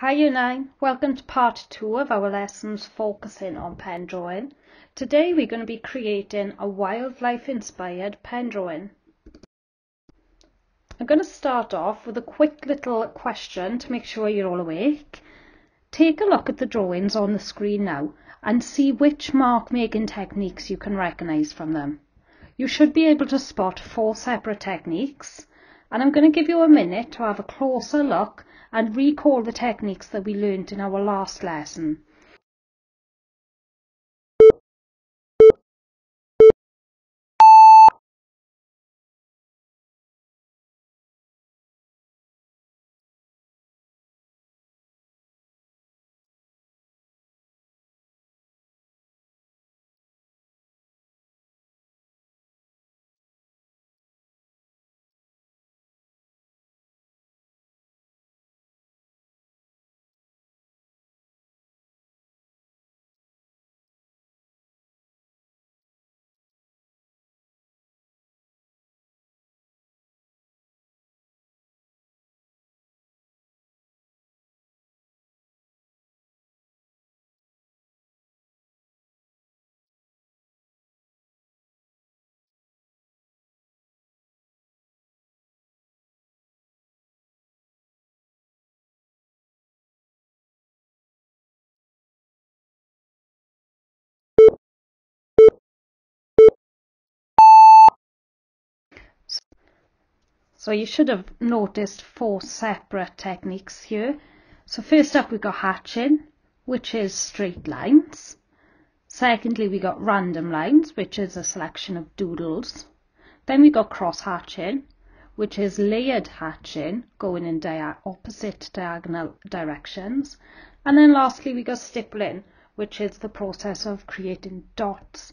Hi 9, welcome to part 2 of our lessons focusing on pen drawing. Today we're going to be creating a wildlife inspired pen drawing. I'm going to start off with a quick little question to make sure you're all awake. Take a look at the drawings on the screen now and see which mark making techniques you can recognise from them. You should be able to spot four separate techniques and I'm going to give you a minute to have a closer look and recall the techniques that we learnt in our last lesson. So you should have noticed four separate techniques here. So first up we got hatching, which is straight lines. Secondly we got random lines, which is a selection of doodles. Then we got cross hatching, which is layered hatching, going in dia opposite diagonal directions. And then lastly we got stippling, which is the process of creating dots.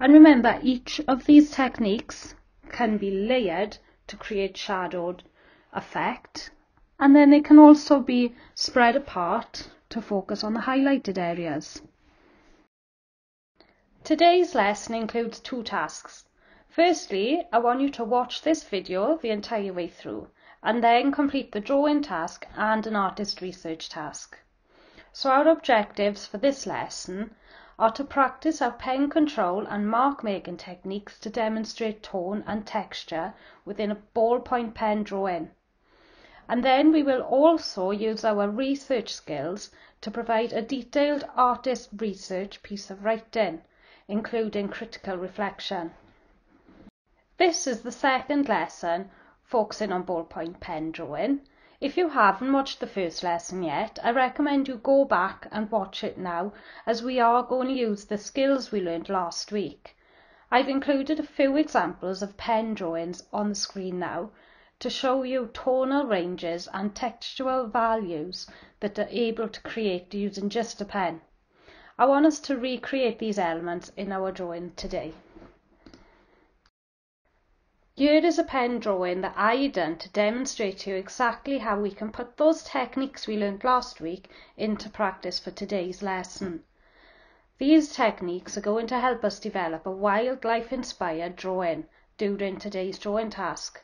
And remember, each of these techniques can be layered to create shadowed effect and then they can also be spread apart to focus on the highlighted areas. Today's lesson includes two tasks. Firstly, I want you to watch this video the entire way through and then complete the drawing task and an artist research task. So our objectives for this lesson are to practice our pen control and mark making techniques to demonstrate tone and texture within a ballpoint pen drawing. And then we will also use our research skills to provide a detailed artist research piece of writing, including critical reflection. This is the second lesson focusing on ballpoint pen drawing If you haven't watched the first lesson yet, I recommend you go back and watch it now, as we are going to use the skills we learned last week. I've included a few examples of pen drawings on the screen now to show you tonal ranges and textual values that are able to create using just a pen. I want us to recreate these elements in our drawing today. Here is a pen drawing that I done to demonstrate to you exactly how we can put those techniques we learned last week into practice for today's lesson. These techniques are going to help us develop a wildlife inspired drawing during today's drawing task.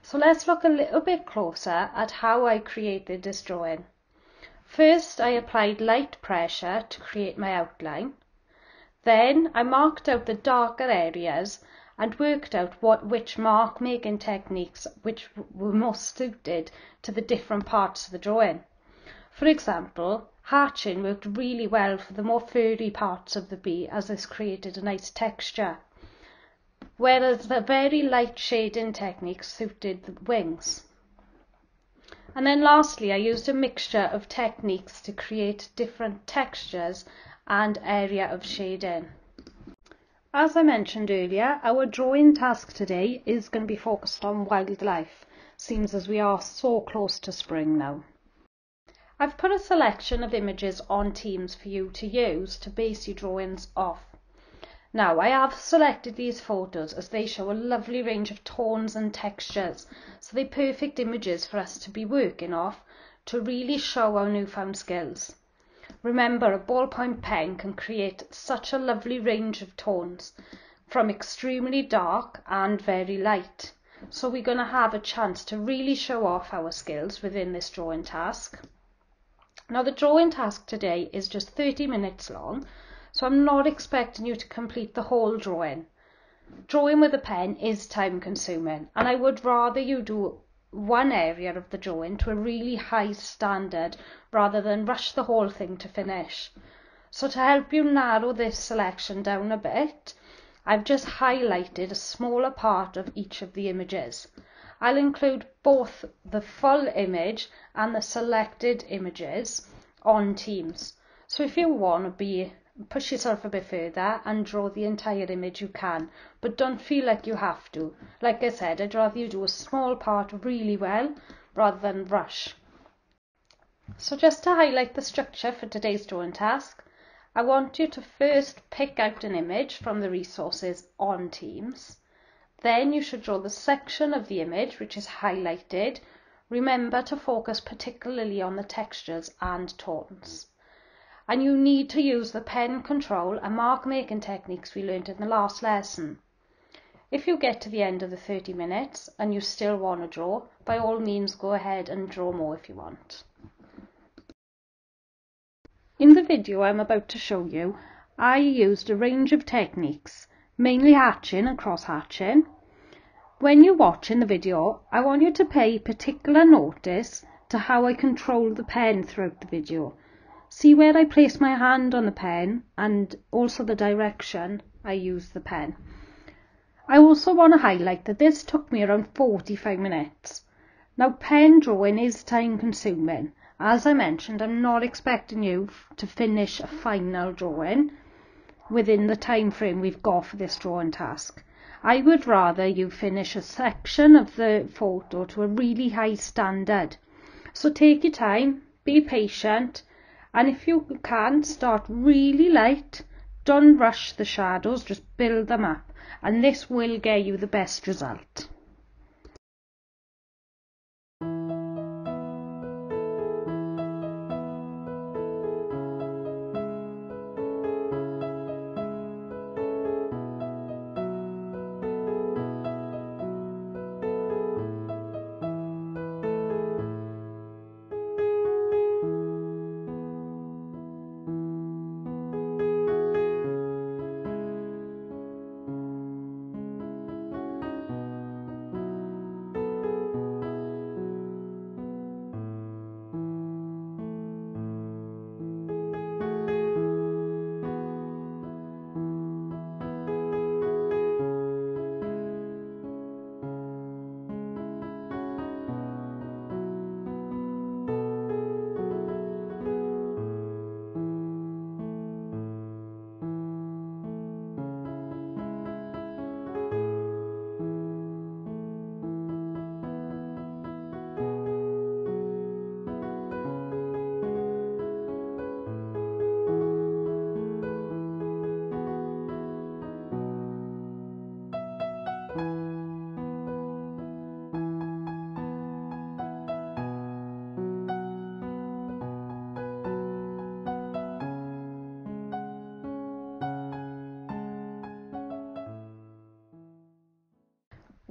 So let's look a little bit closer at how I created this drawing. First I applied light pressure to create my outline. Then I marked out the darker areas and worked out what which mark making techniques which were most suited to the different parts of the drawing. For example, hatching worked really well for the more furry parts of the bee as this created a nice texture, whereas the very light shading technique suited the wings. And then lastly, I used a mixture of techniques to create different textures and area of shading. As I mentioned earlier, our drawing task today is going to be focused on wildlife, seems as we are so close to spring now. I've put a selection of images on Teams for you to use to base your drawings off. Now I have selected these photos as they show a lovely range of tones and textures, so they're perfect images for us to be working off to really show our newfound skills. Remember, a ballpoint pen can create such a lovely range of tones, from extremely dark and very light. So we're going to have a chance to really show off our skills within this drawing task. Now the drawing task today is just 30 minutes long, so I'm not expecting you to complete the whole drawing. Drawing with a pen is time consuming and I would rather you do one area of the drawing to a really high standard rather than rush the whole thing to finish. So to help you narrow this selection down a bit, I've just highlighted a smaller part of each of the images. I'll include both the full image and the selected images on Teams. So if you want to be push yourself a bit further and draw the entire image you can, but don't feel like you have to. Like I said, I'd rather you do a small part really well rather than rush. So just to highlight the structure for today's drawing task, I want you to first pick out an image from the resources on Teams. Then you should draw the section of the image which is highlighted. Remember to focus particularly on the textures and tones. And you need to use the pen control and mark making techniques we learned in the last lesson. If you get to the end of the 30 minutes and you still want to draw, by all means go ahead and draw more if you want. In the video I'm about to show you, I used a range of techniques, mainly hatching and cross hatching. When you're watching the video, I want you to pay particular notice to how I control the pen throughout the video. See where I place my hand on the pen and also the direction I use the pen. I also want to highlight that this took me around 45 minutes. Now pen drawing is time consuming as I mentioned, I'm not expecting you to finish a final drawing within the time frame we've got for this drawing task. I would rather you finish a section of the photo to a really high standard. So take your time, be patient, and if you can, start really light. Don't rush the shadows, just build them up, and this will get you the best result.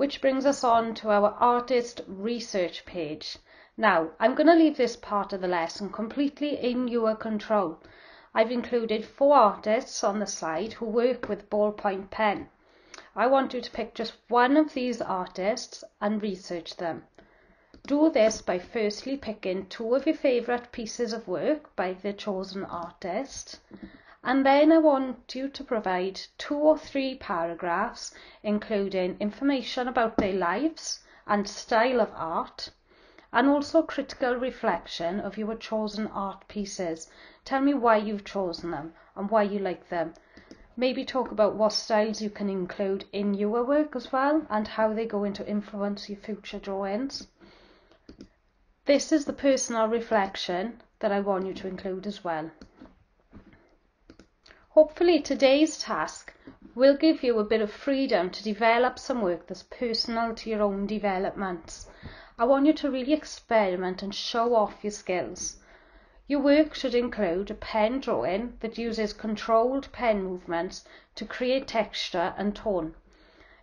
Which brings us on to our artist research page. Now, I'm going to leave this part of the lesson completely in your control. I've included four artists on the slide who work with ballpoint pen. I want you to pick just one of these artists and research them. Do this by firstly picking two of your favourite pieces of work by the chosen artist and then I want you to provide two or three paragraphs including information about their lives and style of art and also critical reflection of your chosen art pieces. Tell me why you've chosen them and why you like them. Maybe talk about what styles you can include in your work as well and how they go into influence your future drawings. This is the personal reflection that I want you to include as well. Hopefully today's task will give you a bit of freedom to develop some work that's personal to your own developments. I want you to really experiment and show off your skills. Your work should include a pen drawing that uses controlled pen movements to create texture and tone.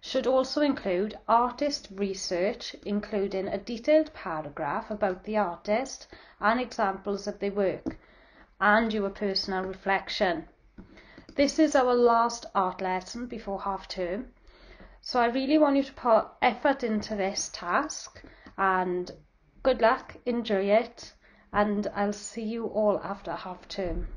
should also include artist research, including a detailed paragraph about the artist and examples of their work, and your personal reflection. This is our last art lesson before half term, so I really want you to put effort into this task and good luck, enjoy it, and I'll see you all after half term.